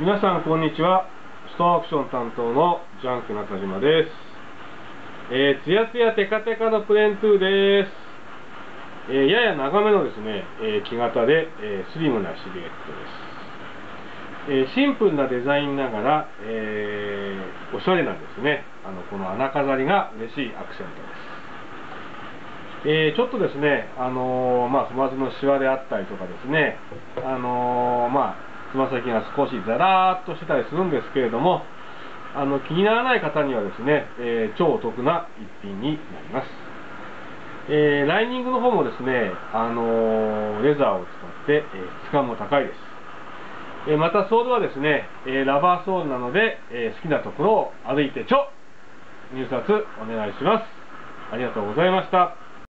皆さんこんにちは。ストアクション担当のジャンク中島です。えー、つやつやテカテカのプレーン2です、えー、やや長めのですね、えー、木型で、えスリムなシルエットです、えーシンプルなデザインながら、えーおしゃれなんですね。あのこの穴飾りが嬉しいアクセントです。えー、ちょっとですね、あのー、まあ、つまずのシワであったりとかですね、あのー、まあ、つま先が少しザラーっとしてたりするんですけれども、あの気にならない方にはですね、えー、超お得な一品になります。えー、ライニングの方もですね、あのー、レザーを使って、え質感も高いです。えまたソールはですね、えラバーソールなので、え好きなところを歩いてちょ入札お願いします。ありがとうございました。